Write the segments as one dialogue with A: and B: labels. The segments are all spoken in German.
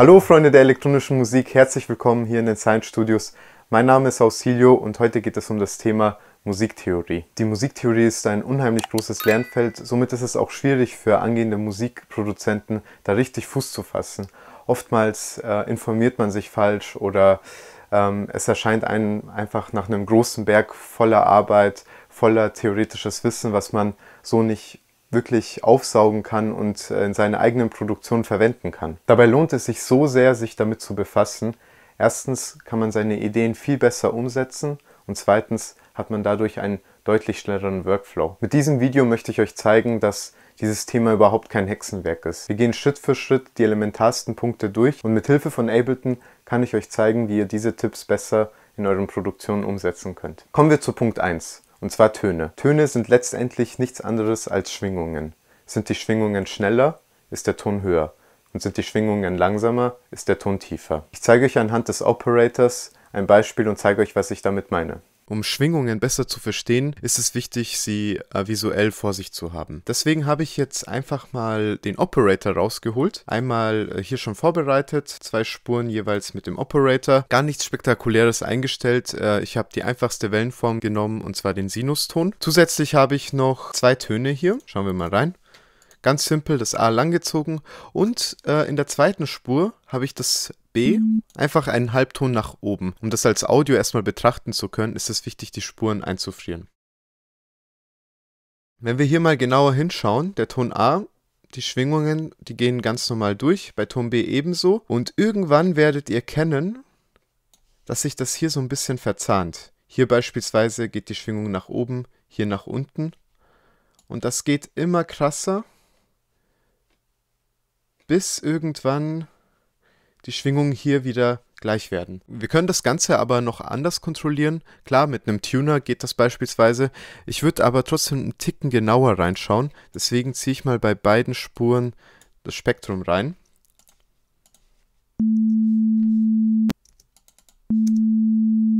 A: Hallo Freunde der elektronischen Musik, herzlich willkommen hier in den Science Studios. Mein Name ist Ausilio und heute geht es um das Thema Musiktheorie. Die Musiktheorie ist ein unheimlich großes Lernfeld, somit ist es auch schwierig für angehende Musikproduzenten, da richtig Fuß zu fassen. Oftmals äh, informiert man sich falsch oder ähm, es erscheint einem einfach nach einem großen Berg voller Arbeit, voller theoretisches Wissen, was man so nicht wirklich aufsaugen kann und äh, in seiner eigenen Produktion verwenden kann. Dabei lohnt es sich so sehr, sich damit zu befassen. Erstens kann man seine Ideen viel besser umsetzen und zweitens hat man dadurch einen deutlich schnelleren Workflow. Mit diesem Video möchte ich euch zeigen, dass dieses Thema überhaupt kein Hexenwerk ist. Wir gehen Schritt für Schritt die elementarsten Punkte durch und mit Hilfe von Ableton kann ich euch zeigen, wie ihr diese Tipps besser in euren Produktionen umsetzen könnt. Kommen wir zu Punkt 1 und zwar Töne. Töne sind letztendlich nichts anderes als Schwingungen. Sind die Schwingungen schneller, ist der Ton höher. Und sind die Schwingungen langsamer, ist der Ton tiefer. Ich zeige euch anhand des Operators ein Beispiel und zeige euch, was ich damit meine.
B: Um Schwingungen besser zu verstehen, ist es wichtig, sie äh, visuell vor sich zu haben. Deswegen habe ich jetzt einfach mal den Operator rausgeholt. Einmal äh, hier schon vorbereitet, zwei Spuren jeweils mit dem Operator. Gar nichts Spektakuläres eingestellt. Äh, ich habe die einfachste Wellenform genommen und zwar den Sinuston. Zusätzlich habe ich noch zwei Töne hier. Schauen wir mal rein. Ganz simpel das A langgezogen und äh, in der zweiten Spur habe ich das B einfach einen Halbton nach oben. Um das als Audio erstmal betrachten zu können, ist es wichtig, die Spuren einzufrieren. Wenn wir hier mal genauer hinschauen, der Ton A, die Schwingungen, die gehen ganz normal durch, bei Ton B ebenso. Und irgendwann werdet ihr kennen, dass sich das hier so ein bisschen verzahnt. Hier beispielsweise geht die Schwingung nach oben, hier nach unten. Und das geht immer krasser bis irgendwann die Schwingungen hier wieder gleich werden. Wir können das Ganze aber noch anders kontrollieren. Klar, mit einem Tuner geht das beispielsweise. Ich würde aber trotzdem einen Ticken genauer reinschauen. Deswegen ziehe ich mal bei beiden Spuren das Spektrum rein.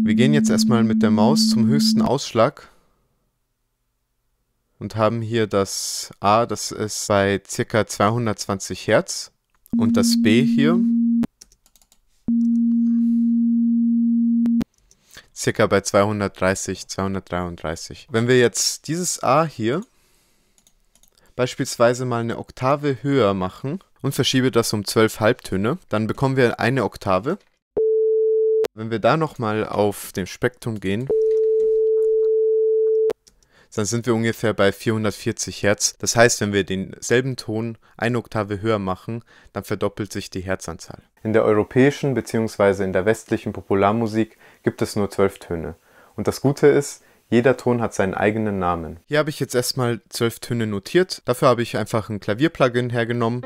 B: Wir gehen jetzt erstmal mit der Maus zum höchsten Ausschlag und haben hier das A, das ist bei ca. 220 Hertz und das B hier circa bei 230, 233. Wenn wir jetzt dieses A hier beispielsweise mal eine Oktave höher machen und verschiebe das um 12 Halbtöne, dann bekommen wir eine Oktave. Wenn wir da nochmal auf dem Spektrum gehen, dann sind wir ungefähr bei 440 Hertz. Das heißt, wenn wir denselben Ton eine Oktave höher machen, dann verdoppelt sich die Herzanzahl.
A: In der europäischen bzw. in der westlichen Popularmusik gibt es nur zwölf Töne. Und das Gute ist, jeder Ton hat seinen eigenen Namen.
B: Hier habe ich jetzt erstmal zwölf Töne notiert. Dafür habe ich einfach ein Klavierplugin hergenommen.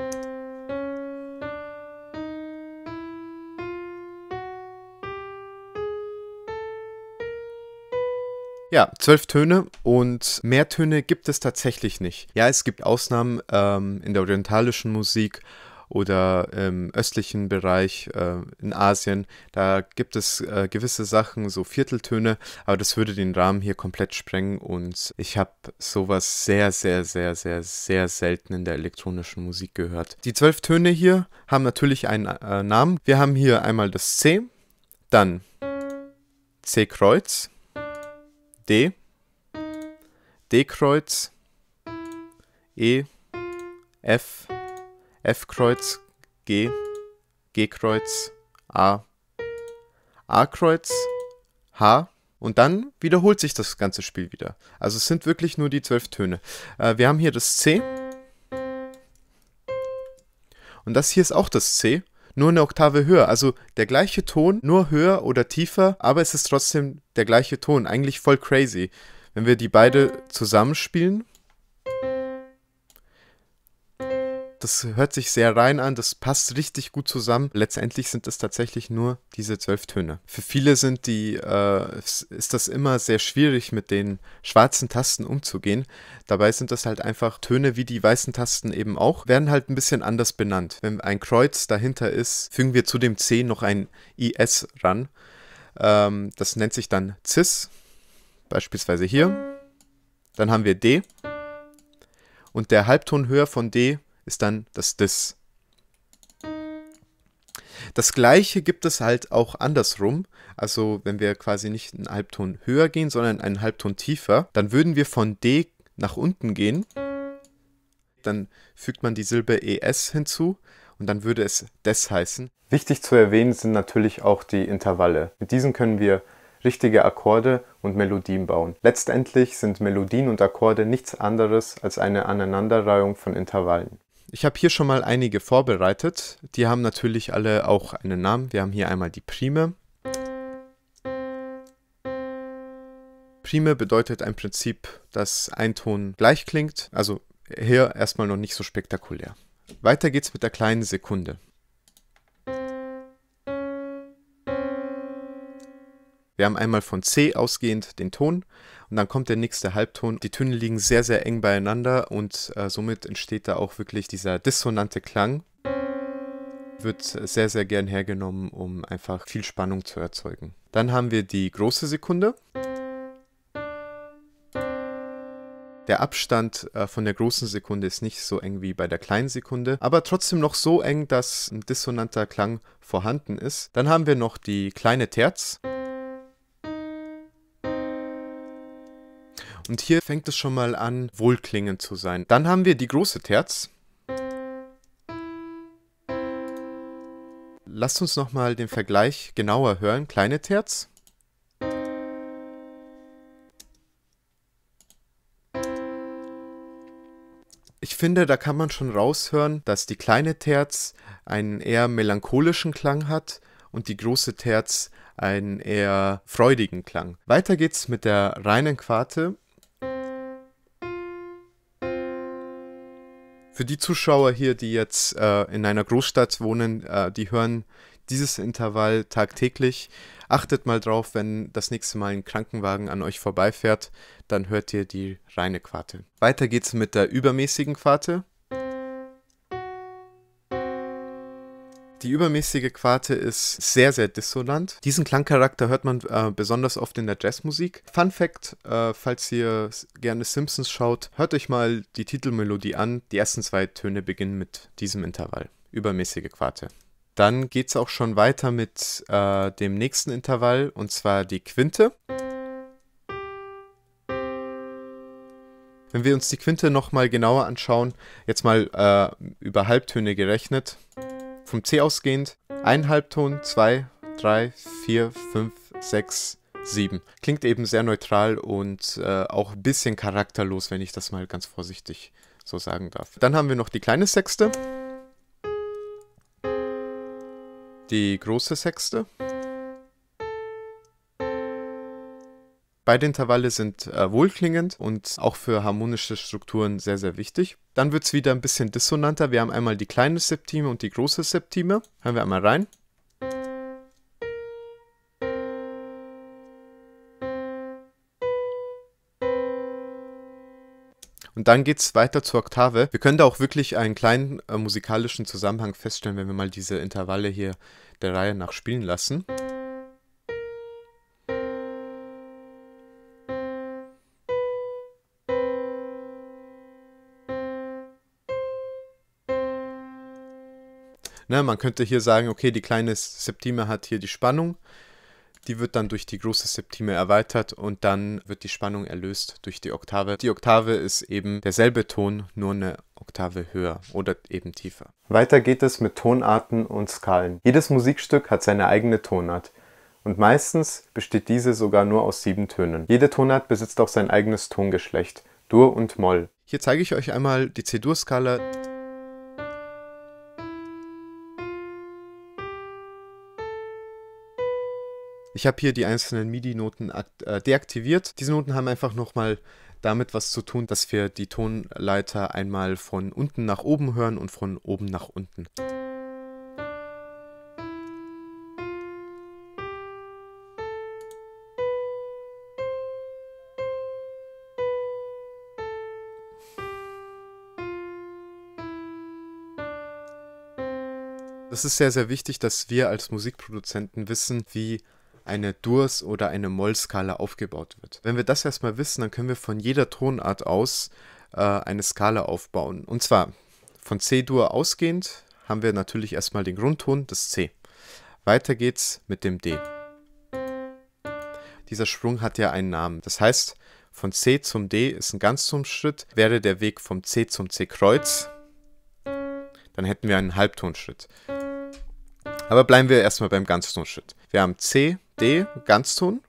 B: Ja, zwölf Töne und mehr Töne gibt es tatsächlich nicht. Ja, es gibt Ausnahmen ähm, in der orientalischen Musik oder im östlichen Bereich äh, in Asien. Da gibt es äh, gewisse Sachen, so Vierteltöne, aber das würde den Rahmen hier komplett sprengen und ich habe sowas sehr, sehr, sehr, sehr, sehr selten in der elektronischen Musik gehört. Die zwölf Töne hier haben natürlich einen äh, Namen. Wir haben hier einmal das C, dann C Kreuz, D, D-Kreuz, E, F, F-Kreuz, G, G-Kreuz, A, A-Kreuz, H und dann wiederholt sich das ganze Spiel wieder. Also es sind wirklich nur die zwölf Töne. Äh, wir haben hier das C und das hier ist auch das C nur eine Oktave höher. Also der gleiche Ton, nur höher oder tiefer, aber es ist trotzdem der gleiche Ton. Eigentlich voll crazy. Wenn wir die beide zusammenspielen, Das hört sich sehr rein an, das passt richtig gut zusammen. Letztendlich sind es tatsächlich nur diese zwölf Töne. Für viele sind die, äh, ist das immer sehr schwierig, mit den schwarzen Tasten umzugehen. Dabei sind das halt einfach Töne wie die weißen Tasten eben auch, werden halt ein bisschen anders benannt. Wenn ein Kreuz dahinter ist, fügen wir zu dem C noch ein IS ran. Ähm, das nennt sich dann Cis, beispielsweise hier. Dann haben wir D. Und der Halbton höher von D ist dann das Dis. Das gleiche gibt es halt auch andersrum. Also wenn wir quasi nicht einen Halbton höher gehen, sondern einen Halbton tiefer, dann würden wir von D nach unten gehen. Dann fügt man die Silbe ES hinzu und dann würde es des heißen.
A: Wichtig zu erwähnen sind natürlich auch die Intervalle. Mit diesen können wir richtige Akkorde und Melodien bauen. Letztendlich sind Melodien und Akkorde nichts anderes als eine Aneinanderreihung von Intervallen.
B: Ich habe hier schon mal einige vorbereitet. Die haben natürlich alle auch einen Namen. Wir haben hier einmal die Prime. Prime bedeutet im Prinzip, dass ein Ton gleich klingt. Also hier erstmal noch nicht so spektakulär. Weiter geht's mit der kleinen Sekunde. Wir haben einmal von C ausgehend den Ton und dann kommt der nächste Halbton. Die Töne liegen sehr, sehr eng beieinander und äh, somit entsteht da auch wirklich dieser dissonante Klang. Wird sehr, sehr gern hergenommen, um einfach viel Spannung zu erzeugen. Dann haben wir die große Sekunde. Der Abstand äh, von der großen Sekunde ist nicht so eng wie bei der kleinen Sekunde, aber trotzdem noch so eng, dass ein dissonanter Klang vorhanden ist. Dann haben wir noch die kleine Terz. Und hier fängt es schon mal an, wohlklingend zu sein. Dann haben wir die große Terz. Lasst uns nochmal den Vergleich genauer hören. Kleine Terz. Ich finde, da kann man schon raushören, dass die kleine Terz einen eher melancholischen Klang hat und die große Terz einen eher freudigen Klang. Weiter geht's mit der reinen Quarte. Für die Zuschauer hier, die jetzt äh, in einer Großstadt wohnen, äh, die hören dieses Intervall tagtäglich. Achtet mal drauf, wenn das nächste Mal ein Krankenwagen an euch vorbeifährt, dann hört ihr die reine Quarte. Weiter geht's mit der übermäßigen Quarte. Die übermäßige Quarte ist sehr, sehr dissonant. Diesen Klangcharakter hört man äh, besonders oft in der Jazzmusik. Fun Fact, äh, falls ihr gerne Simpsons schaut, hört euch mal die Titelmelodie an. Die ersten zwei Töne beginnen mit diesem Intervall. Übermäßige Quarte. Dann geht es auch schon weiter mit äh, dem nächsten Intervall, und zwar die Quinte. Wenn wir uns die Quinte nochmal genauer anschauen, jetzt mal äh, über Halbtöne gerechnet, vom C ausgehend ein Halbton, zwei, drei, vier, fünf, sechs, sieben. Klingt eben sehr neutral und äh, auch ein bisschen charakterlos, wenn ich das mal ganz vorsichtig so sagen darf. Dann haben wir noch die kleine Sechste. Die große Sechste. Beide Intervalle sind äh, wohlklingend und auch für harmonische Strukturen sehr, sehr wichtig. Dann wird es wieder ein bisschen dissonanter. Wir haben einmal die kleine Septime und die große Septime. Hören wir einmal rein. Und dann geht es weiter zur Oktave. Wir können da auch wirklich einen kleinen äh, musikalischen Zusammenhang feststellen, wenn wir mal diese Intervalle hier der Reihe nach spielen lassen. Ne, man könnte hier sagen, okay, die kleine Septime hat hier die Spannung, die wird dann durch die große Septime erweitert und dann wird die Spannung erlöst durch die Oktave. Die Oktave ist eben derselbe Ton, nur eine Oktave höher oder eben tiefer.
A: Weiter geht es mit Tonarten und Skalen. Jedes Musikstück hat seine eigene Tonart. Und meistens besteht diese sogar nur aus sieben Tönen. Jede Tonart besitzt auch sein eigenes Tongeschlecht, Dur und Moll.
B: Hier zeige ich euch einmal die C-Dur-Skala. Ich habe hier die einzelnen MIDI-Noten äh, deaktiviert. Diese Noten haben einfach nochmal damit was zu tun, dass wir die Tonleiter einmal von unten nach oben hören und von oben nach unten. Das ist sehr, sehr wichtig, dass wir als Musikproduzenten wissen, wie eine Durs- oder eine Moll-Skala aufgebaut wird. Wenn wir das erstmal wissen, dann können wir von jeder Tonart aus äh, eine Skala aufbauen. Und zwar von C-Dur ausgehend haben wir natürlich erstmal den Grundton, das C. Weiter geht's mit dem D. Dieser Sprung hat ja einen Namen. Das heißt, von C zum D ist ein Ganztonschritt. Wäre der Weg vom C zum C-Kreuz, dann hätten wir einen Halbtonschritt. Aber bleiben wir erstmal beim Ganztonschritt. Wir haben C, D, Ganzton.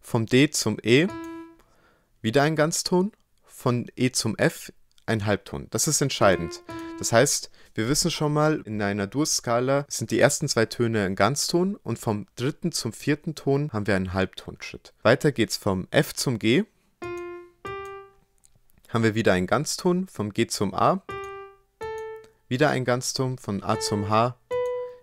B: Vom D zum E wieder ein Ganzton. Von E zum F ein Halbton. Das ist entscheidend. Das heißt, wir wissen schon mal, in einer Dur-Skala sind die ersten zwei Töne ein Ganzton und vom dritten zum vierten Ton haben wir einen Halbtonschritt. Weiter geht's vom F zum G. Haben wir wieder einen Ganzton, vom G zum A. Wieder ein Ganzton, von A zum H.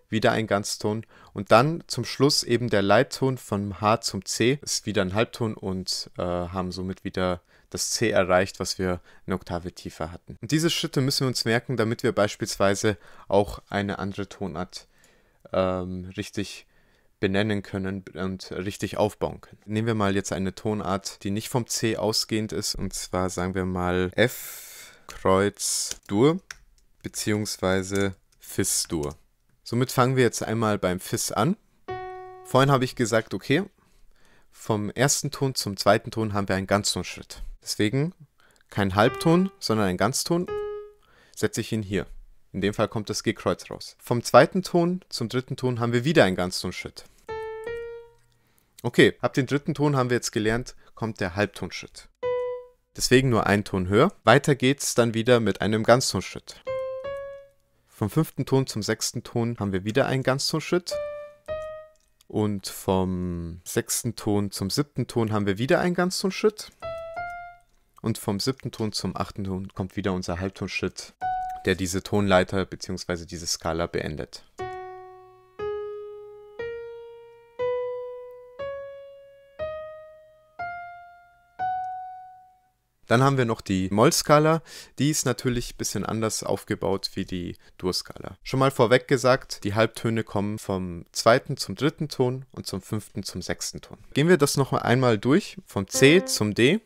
B: Wieder ein Ganzton und dann zum Schluss eben der Leitton von H zum C ist wieder ein Halbton und äh, haben somit wieder das C erreicht, was wir eine Oktave tiefer hatten. Und diese Schritte müssen wir uns merken, damit wir beispielsweise auch eine andere Tonart ähm, richtig benennen können und richtig aufbauen können. Nehmen wir mal jetzt eine Tonart, die nicht vom C ausgehend ist, und zwar sagen wir mal F Kreuz Dur beziehungsweise Fis Dur. Somit fangen wir jetzt einmal beim Fis an. Vorhin habe ich gesagt, okay, vom ersten Ton zum zweiten Ton haben wir einen Ganztonschritt. Deswegen kein Halbton, sondern ein Ganzton, setze ich ihn hier. In dem Fall kommt das G-Kreuz raus. Vom zweiten Ton zum dritten Ton haben wir wieder einen Ganztonschritt. Okay, ab dem dritten Ton haben wir jetzt gelernt, kommt der Halbtonschritt. Deswegen nur einen Ton höher. Weiter geht's dann wieder mit einem Ganztonschritt. Vom fünften Ton zum sechsten Ton haben wir wieder einen Ganztonschritt. Und vom sechsten Ton zum siebten Ton haben wir wieder einen Ganztonschritt. Und vom siebten Ton zum achten Ton kommt wieder unser Halbtonschritt, der diese Tonleiter bzw. diese Skala beendet. Dann haben wir noch die Moll-Skala. Die ist natürlich ein bisschen anders aufgebaut wie die Dur-Skala. Schon mal vorweg gesagt, die Halbtöne kommen vom zweiten zum dritten Ton und zum fünften zum sechsten Ton. Gehen wir das noch einmal durch. Vom C zum D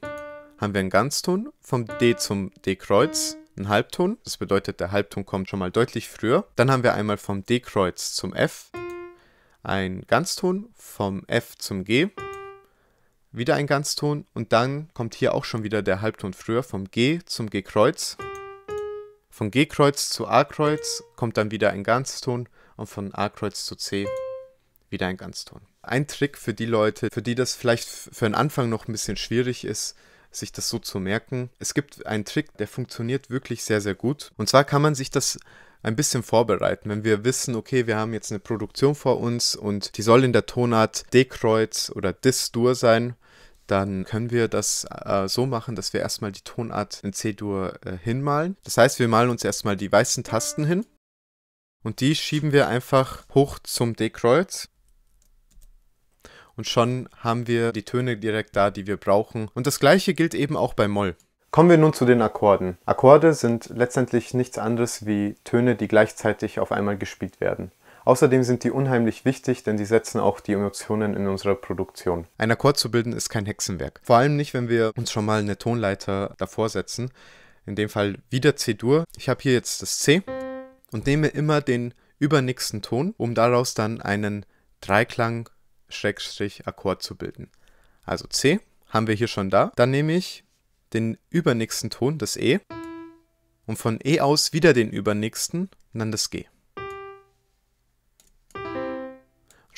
B: haben wir einen Ganzton, vom D zum D-Kreuz ein Halbton. Das bedeutet, der Halbton kommt schon mal deutlich früher. Dann haben wir einmal vom D-Kreuz zum F ein Ganzton, vom F zum G wieder ein Ganzton und dann kommt hier auch schon wieder der Halbton früher vom G zum G-Kreuz. Von G-Kreuz zu A-Kreuz kommt dann wieder ein Ganzton und von A-Kreuz zu C wieder ein Ganzton. Ein Trick für die Leute, für die das vielleicht für den Anfang noch ein bisschen schwierig ist, sich das so zu merken. Es gibt einen Trick, der funktioniert wirklich sehr, sehr gut. Und zwar kann man sich das ein bisschen vorbereiten. Wenn wir wissen, okay, wir haben jetzt eine Produktion vor uns und die soll in der Tonart D-Kreuz oder Dis-Dur sein, dann können wir das äh, so machen, dass wir erstmal die Tonart in C-Dur äh, hinmalen. Das heißt, wir malen uns erstmal die weißen Tasten hin und die schieben wir einfach hoch zum D-Kreuz und schon haben wir die Töne direkt da, die wir brauchen. Und das gleiche gilt eben auch bei Moll.
A: Kommen wir nun zu den Akkorden. Akkorde sind letztendlich nichts anderes wie Töne, die gleichzeitig auf einmal gespielt werden. Außerdem sind die unheimlich wichtig, denn die setzen auch die Emotionen in unserer Produktion.
B: Ein Akkord zu bilden ist kein Hexenwerk. Vor allem nicht, wenn wir uns schon mal eine Tonleiter davor setzen. In dem Fall wieder C-Dur. Ich habe hier jetzt das C und nehme immer den übernächsten Ton, um daraus dann einen Dreiklang Schrägstrich Akkord zu bilden. Also C haben wir hier schon da. Dann nehme ich den übernächsten Ton, das E, und von E aus wieder den übernächsten und dann das G.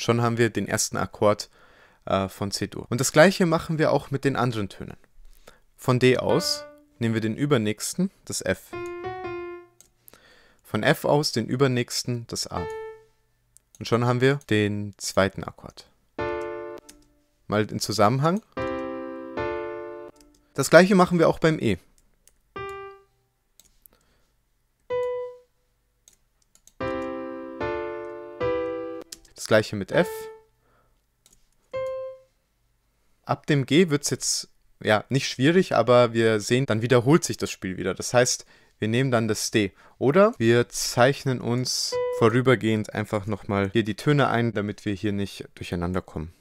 B: Schon haben wir den ersten Akkord äh, von C-Dur. Und das gleiche machen wir auch mit den anderen Tönen. Von D aus nehmen wir den übernächsten, das F. Von F aus den übernächsten, das A. Und schon haben wir den zweiten Akkord mal in Zusammenhang. Das gleiche machen wir auch beim E. gleiche mit F. Ab dem G wird es jetzt ja nicht schwierig, aber wir sehen, dann wiederholt sich das Spiel wieder. Das heißt, wir nehmen dann das D. Oder wir zeichnen uns vorübergehend einfach nochmal hier die Töne ein, damit wir hier nicht durcheinander kommen.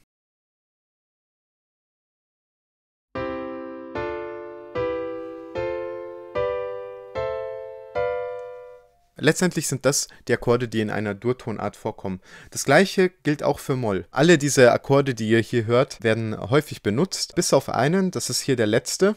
B: Letztendlich sind das die Akkorde, die in einer Durtonart vorkommen. Das gleiche gilt auch für Moll. Alle diese Akkorde, die ihr hier hört, werden häufig benutzt, bis auf einen, das ist hier der letzte.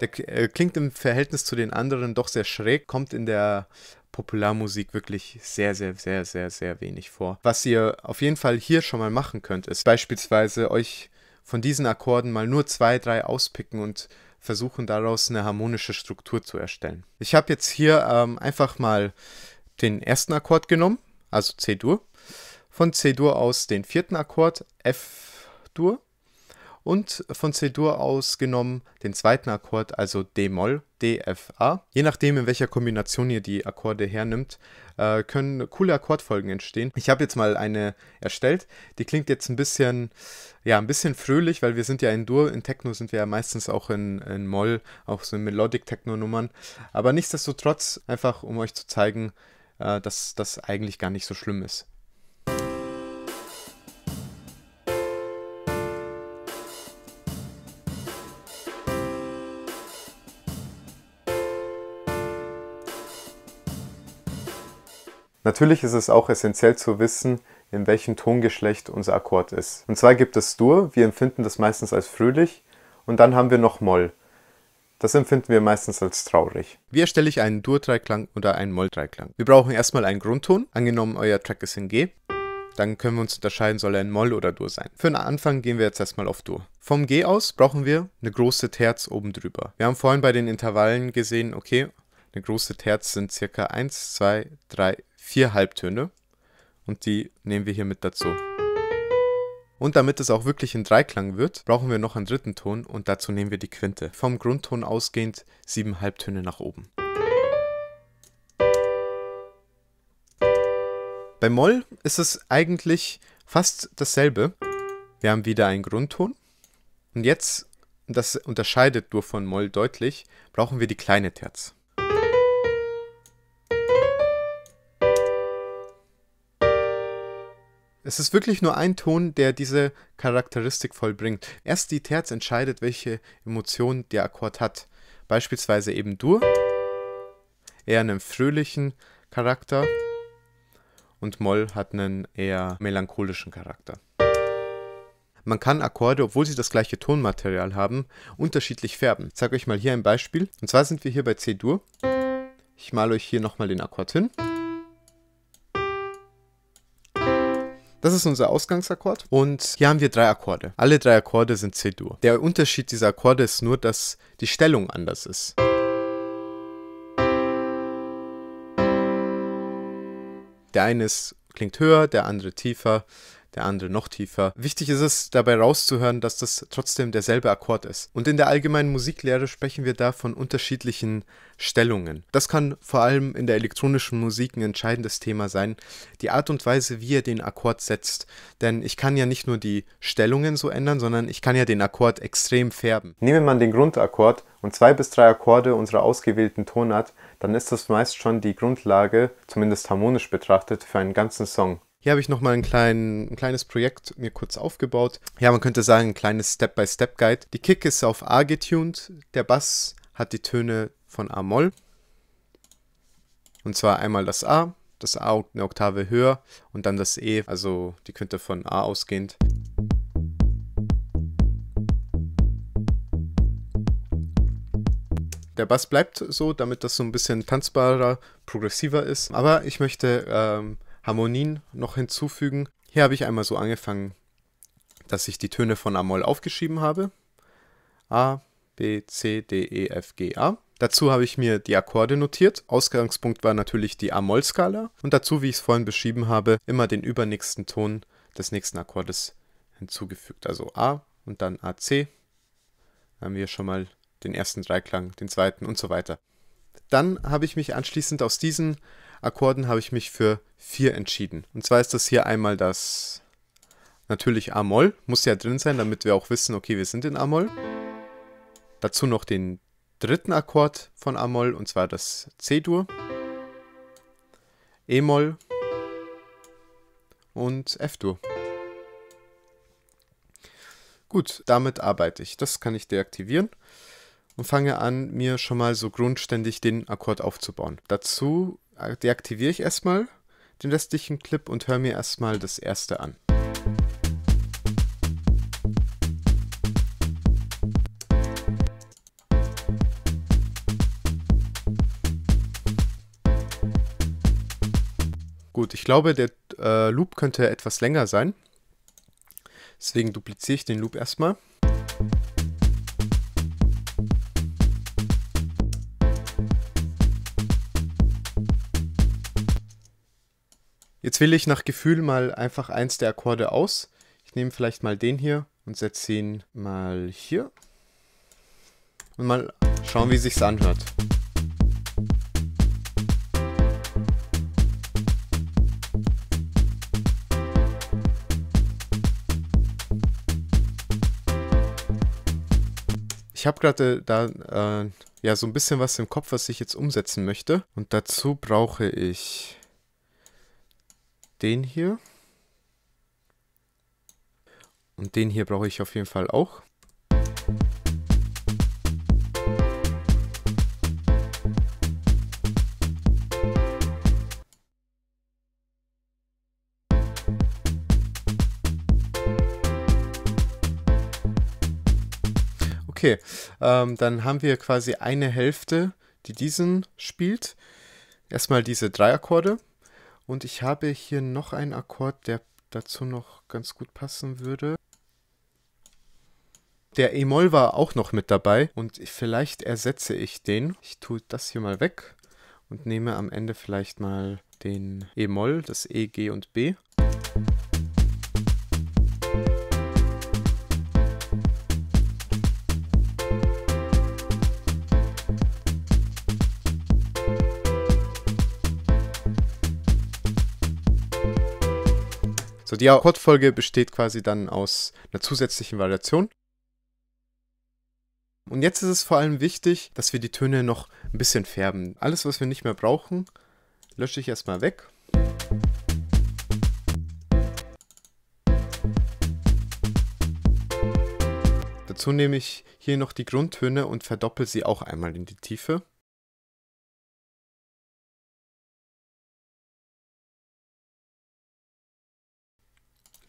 B: Der äh, klingt im Verhältnis zu den anderen doch sehr schräg, kommt in der Popularmusik wirklich sehr, sehr, sehr, sehr, sehr wenig vor. Was ihr auf jeden Fall hier schon mal machen könnt, ist beispielsweise euch von diesen Akkorden mal nur zwei, drei auspicken und versuchen daraus eine harmonische Struktur zu erstellen. Ich habe jetzt hier ähm, einfach mal den ersten Akkord genommen, also C-Dur, von C-Dur aus den vierten Akkord F-Dur und von C-Dur aus genommen den zweiten Akkord, also D-Moll, D-F-A. Je nachdem, in welcher Kombination ihr die Akkorde hernimmt, äh, können coole Akkordfolgen entstehen. Ich habe jetzt mal eine erstellt, die klingt jetzt ein bisschen, ja, ein bisschen fröhlich, weil wir sind ja in Dur, in Techno sind wir ja meistens auch in, in Moll, auch so in Melodic-Techno-Nummern. Aber nichtsdestotrotz, einfach um euch zu zeigen, äh, dass das eigentlich gar nicht so schlimm ist.
A: Natürlich ist es auch essentiell zu wissen, in welchem Tongeschlecht unser Akkord ist. Und zwar gibt es Dur, wir empfinden das meistens als fröhlich, und dann haben wir noch Moll. Das empfinden wir meistens als traurig.
B: Wie erstelle ich einen Dur-Dreiklang oder einen Moll-Dreiklang? Wir brauchen erstmal einen Grundton. Angenommen, euer Track ist in G. Dann können wir uns unterscheiden, soll er in Moll oder Dur sein. Für den Anfang gehen wir jetzt erstmal auf Dur. Vom G aus brauchen wir eine große Terz oben drüber. Wir haben vorhin bei den Intervallen gesehen, okay, eine große Terz sind circa 1, 2, 3, vier Halbtöne und die nehmen wir hier mit dazu. Und damit es auch wirklich ein Dreiklang wird, brauchen wir noch einen dritten Ton und dazu nehmen wir die Quinte. Vom Grundton ausgehend sieben Halbtöne nach oben. Bei Moll ist es eigentlich fast dasselbe. Wir haben wieder einen Grundton. Und jetzt, das unterscheidet Dur von Moll deutlich, brauchen wir die kleine Terz. Es ist wirklich nur ein Ton, der diese Charakteristik vollbringt. Erst die Terz entscheidet, welche Emotion der Akkord hat. Beispielsweise eben Dur, eher einen fröhlichen Charakter und Moll hat einen eher melancholischen Charakter. Man kann Akkorde, obwohl sie das gleiche Tonmaterial haben, unterschiedlich färben. Ich zeige euch mal hier ein Beispiel. Und zwar sind wir hier bei C-Dur. Ich male euch hier nochmal den Akkord hin. Das ist unser Ausgangsakkord und hier haben wir drei Akkorde. Alle drei Akkorde sind C-Dur. Der Unterschied dieser Akkorde ist nur, dass die Stellung anders ist. Der eine ist, klingt höher, der andere tiefer der andere noch tiefer. Wichtig ist es dabei rauszuhören, dass das trotzdem derselbe Akkord ist. Und in der allgemeinen Musiklehre sprechen wir da von unterschiedlichen Stellungen. Das kann vor allem in der elektronischen Musik ein entscheidendes Thema sein, die Art und Weise, wie ihr den Akkord setzt. Denn ich kann ja nicht nur die Stellungen so ändern, sondern ich kann ja den Akkord extrem färben.
A: Nehmen man den Grundakkord und zwei bis drei Akkorde unserer ausgewählten Tonart, dann ist das meist schon die Grundlage, zumindest harmonisch betrachtet, für einen ganzen Song.
B: Hier habe ich nochmal ein, klein, ein kleines Projekt mir kurz aufgebaut. Ja, man könnte sagen, ein kleines Step-by-Step-Guide. Die Kick ist auf A getuned, der Bass hat die Töne von A-Moll. Und zwar einmal das A, das A eine Oktave höher und dann das E, also die Quinte von A ausgehend. Der Bass bleibt so, damit das so ein bisschen tanzbarer, progressiver ist. Aber ich möchte ähm, Harmonien noch hinzufügen. Hier habe ich einmal so angefangen, dass ich die Töne von A-Moll aufgeschrieben habe. A, B, C, D, E, F, G, A. Dazu habe ich mir die Akkorde notiert. Ausgangspunkt war natürlich die A-Moll-Skala. Und dazu, wie ich es vorhin beschrieben habe, immer den übernächsten Ton des nächsten Akkordes hinzugefügt. Also A und dann AC. Dann haben wir schon mal den ersten Dreiklang, den zweiten und so weiter. Dann habe ich mich anschließend aus diesen Akkorden habe ich mich für vier entschieden. Und zwar ist das hier einmal das natürlich A-Moll, muss ja drin sein, damit wir auch wissen, okay, wir sind in A-Moll. Dazu noch den dritten Akkord von A-Moll, und zwar das C-Dur, E-Moll und F-Dur. Gut, damit arbeite ich. Das kann ich deaktivieren. und fange an, mir schon mal so grundständig den Akkord aufzubauen. Dazu deaktiviere ich erstmal den restlichen Clip und höre mir erstmal das erste an. Gut, ich glaube, der äh, Loop könnte etwas länger sein. Deswegen dupliziere ich den Loop erstmal. Jetzt wähle ich nach Gefühl mal einfach eins der Akkorde aus. Ich nehme vielleicht mal den hier und setze ihn mal hier. Und mal schauen, wie sich's anhört. Ich habe gerade da äh, ja so ein bisschen was im Kopf, was ich jetzt umsetzen möchte. Und dazu brauche ich den hier. Und den hier brauche ich auf jeden Fall auch. Okay, ähm, dann haben wir quasi eine Hälfte, die diesen spielt. Erstmal diese drei Akkorde. Und ich habe hier noch einen Akkord, der dazu noch ganz gut passen würde. Der E-Moll war auch noch mit dabei und vielleicht ersetze ich den. Ich tue das hier mal weg und nehme am Ende vielleicht mal den E-Moll, das E, G und B. So, die Akkordfolge besteht quasi dann aus einer zusätzlichen Variation. Und jetzt ist es vor allem wichtig, dass wir die Töne noch ein bisschen färben. Alles, was wir nicht mehr brauchen, lösche ich erstmal weg. Dazu nehme ich hier noch die Grundtöne und verdoppel sie auch einmal in die Tiefe.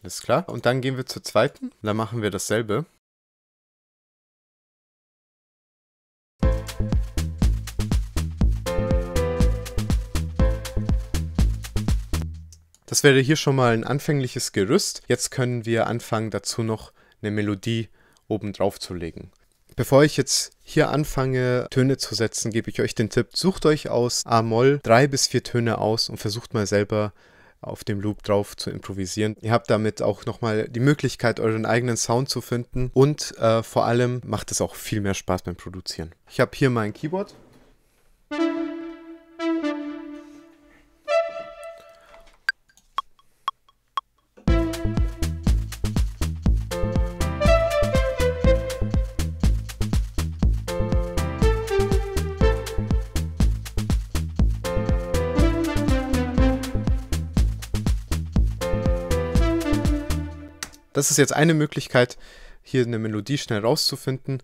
B: Alles klar. Und dann gehen wir zur zweiten. Da machen wir dasselbe. Das wäre hier schon mal ein anfängliches Gerüst. Jetzt können wir anfangen, dazu noch eine Melodie oben drauf zu legen. Bevor ich jetzt hier anfange, Töne zu setzen, gebe ich euch den Tipp, sucht euch aus A-Moll drei bis vier Töne aus und versucht mal selber auf dem Loop drauf zu improvisieren. Ihr habt damit auch nochmal die Möglichkeit, euren eigenen Sound zu finden und äh, vor allem macht es auch viel mehr Spaß beim Produzieren. Ich habe hier mein Keyboard. Das ist jetzt eine Möglichkeit, hier eine Melodie schnell rauszufinden.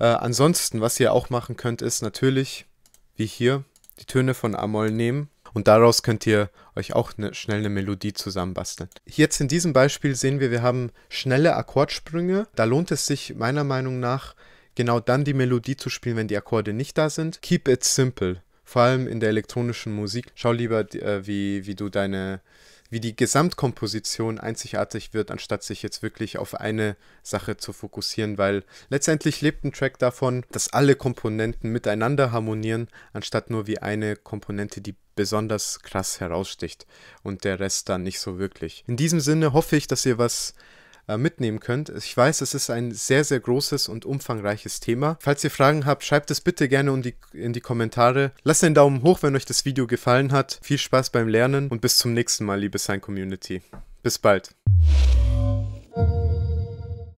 B: Äh, ansonsten, was ihr auch machen könnt, ist natürlich, wie hier, die Töne von Amol nehmen und daraus könnt ihr euch auch eine, schnell eine Melodie zusammenbasteln. Jetzt in diesem Beispiel sehen wir, wir haben schnelle Akkordsprünge. Da lohnt es sich meiner Meinung nach, genau dann die Melodie zu spielen, wenn die Akkorde nicht da sind. Keep it simple. Vor allem in der elektronischen Musik. Schau lieber, äh, wie, wie du deine wie die Gesamtkomposition einzigartig wird, anstatt sich jetzt wirklich auf eine Sache zu fokussieren, weil letztendlich lebt ein Track davon, dass alle Komponenten miteinander harmonieren, anstatt nur wie eine Komponente, die besonders krass heraussticht und der Rest dann nicht so wirklich. In diesem Sinne hoffe ich, dass ihr was mitnehmen könnt. Ich weiß, es ist ein sehr, sehr großes und umfangreiches Thema. Falls ihr Fragen habt, schreibt es bitte gerne in die, in die Kommentare. Lasst einen Daumen hoch, wenn euch das Video gefallen hat. Viel Spaß beim Lernen und bis zum nächsten Mal, liebe Sign Community. Bis bald.